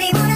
you be